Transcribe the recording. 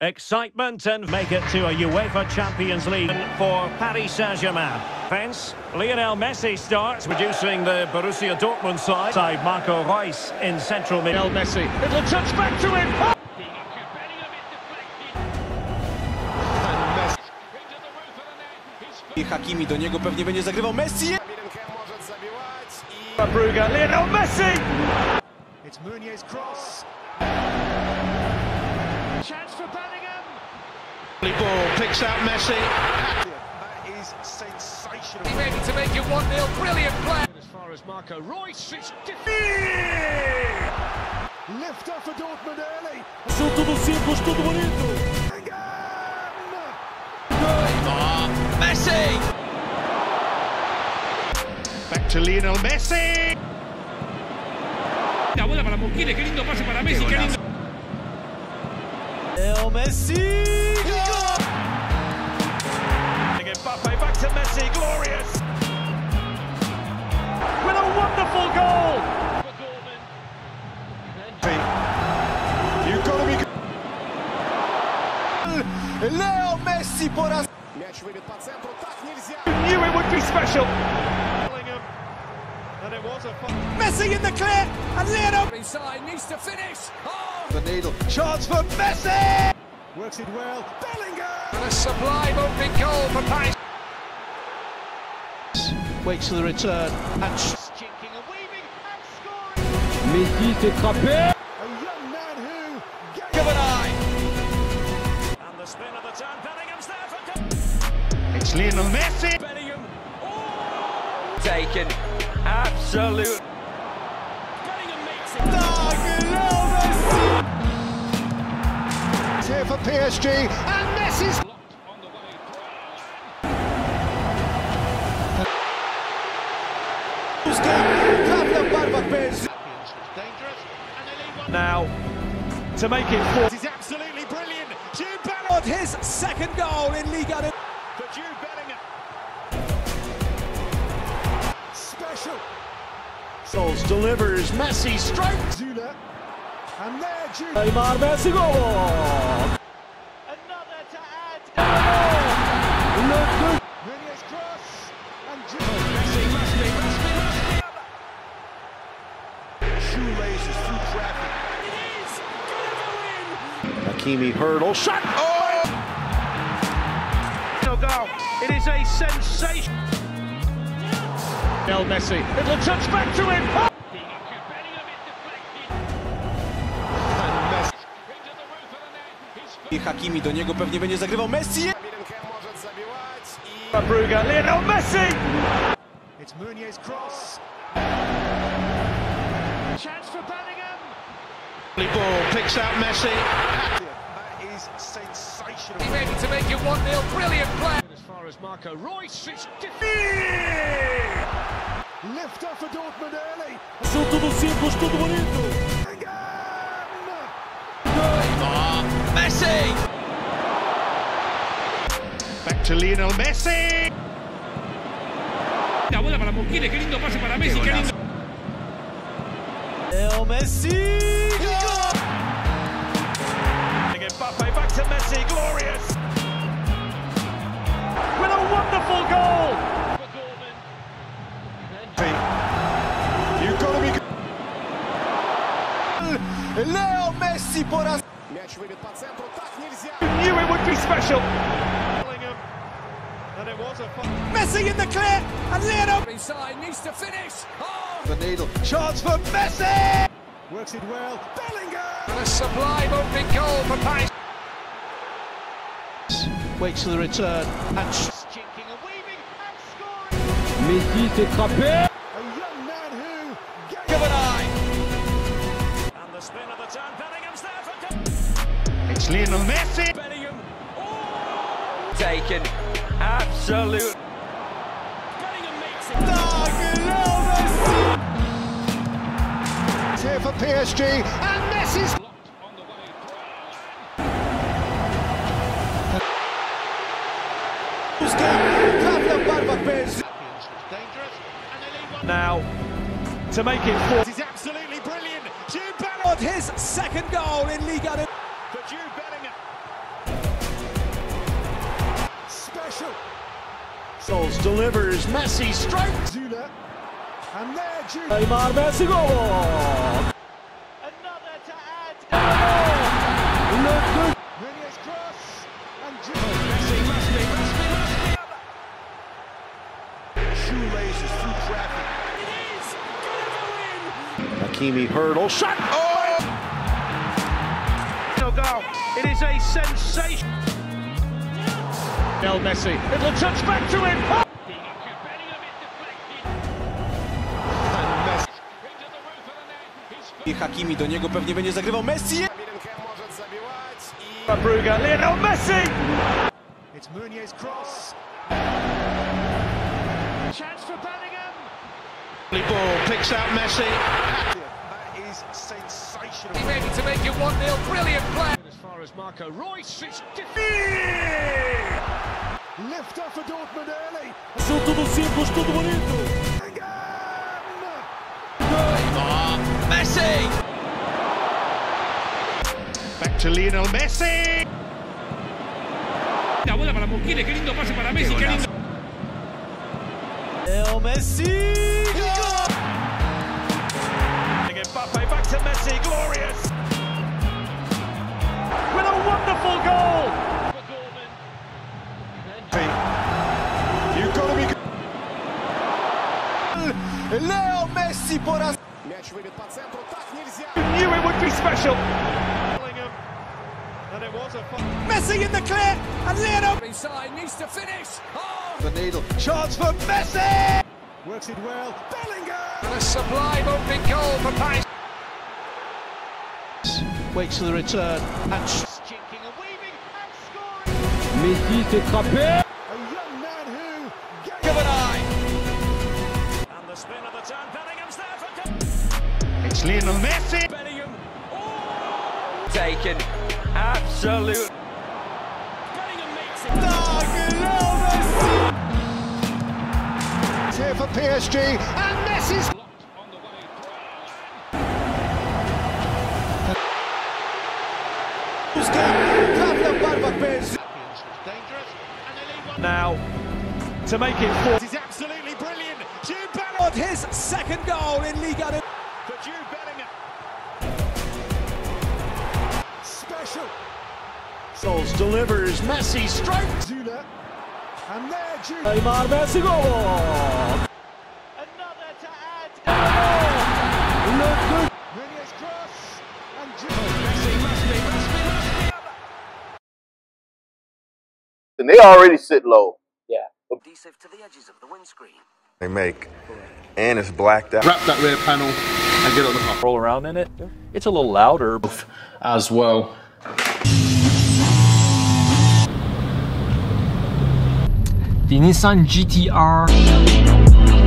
Excitement and make it to a UEFA Champions League for Paris Saint-Germain. Fence, Lionel Messi starts, reducing the Borussia Dortmund side. Side Marco Reus in central mid. Lionel Messi, it'll touch back to him. I Hakimi do niego pewnie będzie zagrywał Messi. Brugge, Lionel Messi. It's Meunier's cross. Chance for Bellingham. Ball picks out Messi. That is sensational. ready to make it 1-0. Brilliant play. As far as Marco Reus, it's Lift off for Dortmund early. Chuto do Círculos, tudo bonito. Messi! Back to Lionel Messi. La bola para Mukile, qué lindo pase para Messi, qué lindo. Leo Messi. Mbappe back to Messi, glorious. With a wonderful goal. You've got to be Leo Messi po raz Мяч выбит по центру. Так нельзя. Knew it would be special. Bellingham. And it was a fun. Messi in the clear and Lionel Inside, needs to finish. Oh, the needle. Chance for Messi. Works it well. Bellingham. and a sublime opening goal for Paris. Waits for the return. And Jinking and weaving and scoring. A young man who gave an eye. And the spin of the turn, Bellingham's there for It's Lionel Messi. Bellingham. Oh. Taken. Absolute. Bellingham makes it. Leo Messi. here for PSG and Messi's Trafia w barwach PSG. Now, to make it four. is absolutely brilliant. Jude Bellingham His second goal in Liga Souls delivers. Messi strikes. Zula. And there Jude. Neymar Messi goal. Another to add. Meunier's cross. And Jude. Oh, Messi must be, must be, must be. Shoelaces through traffic. Hakimi hurdle shot. Oh! No goal. It is a sensation. Lionel Messi. It'll touch back to him. Oh! Hakimi do niego pewnie będzie zagrywał Messi. Bruga, Lionel Messi! It's Meunier's cross. Chance for Bellingham. Ball picks out Messi. That is sensational. He's able to make it 1-0. Brilliant play. As far as Marco Reus, it's defeated. Chuto do Círculos, tudo bonito. Messi! Back to Lionel Messi. La bola para Mukile, qué lindo pase para Messi, qué lindo. Leo Messi. Mbappe back to Messi, glorious. With a wonderful goal. Leo Messi po raz Мяч выбит по центру. Так нельзя. Knew it would be special. Bellingham. And it was a fun. Messi in the clear and Lionel Inside, needs to finish. Oh, the needle. Chance for Messi. Works it well. Bellingham. and a sublime opening goal for Paris. Waits for the return. And Jinking and weaving and scoring. A young Spin of the turn, Bellingham's there for It's Lionel Messi. Bellingham. Taken. Absolute. Bellingham makes it. Leo Messi. It's here for PSG and Messi's Trafia w barwach PSG. Now, to make it four. is absolutely brilliant. Jude Bellingham His second goal in Liga de for Jude Bellingham. Special. Souls delivers. Messi strikes. Zula. And there, Jude. Neymar Messi goal. Another to add. Nunez cross. And Oh, Jude. Messi must be, must be, must be. Shoelaces through traffic. Hakimi hurdle shot. Is a sensation. El Messi. It'll touch back to him. Oh! I Hakimi do niego pewnie będzie zagrywał Messi. Brugge. Lionel Messi. It's Meunier's cross. Chance for Bellingham. Ball picks out Messi. That is sensational. Ready to make it 1-0. Brilliant play. As Marco Reus, it's Lift off for Dortmund early. Chuto do Ciclos, tudo bonito. Neymar. Messi. back to Lionel Messi. La bola para Mosquera, qué lindo pase para Messi, qué lindo. El Messi. Mbappe back to Messi. Glorious. wonderful goal. You've got to be. Leo Messi po raz. Мяч выбит по центру. Так нельзя. Knew it would be special. Bellingham. And it was a foul. Messi in the clear. And Lionel. Inside needs to finish. Oh, The needle. Chance for Messi. Works it well. Bellingham. and a sublime opening goal for Paris. Waits for the return. And Bellingham's there for it's Lionel Messi. Bellingham. Taken. Absolute. Bellingham makes it. Leo Messi. It's here for PSG. And Messi's. Trafia barwa PSG. Dangerous. And they leave one. Now to make it four. He's absolutely brilliant. Jude Bellingham. His second goal in Liga. For Jude Bellingham. Special. Souls delivers. Messi strikes. Zula. And there, Jude. Neymar Messi goal. Another to add. Look good. Nunez cross. And Jude. Messi must be, must be, must be. And they already sit low. adhesive to the edges of the windscreen. they make, and it's blacked out. wrap that rear panel and get it on the car roll around in it. It's a little louder. as well. The Nissan GTR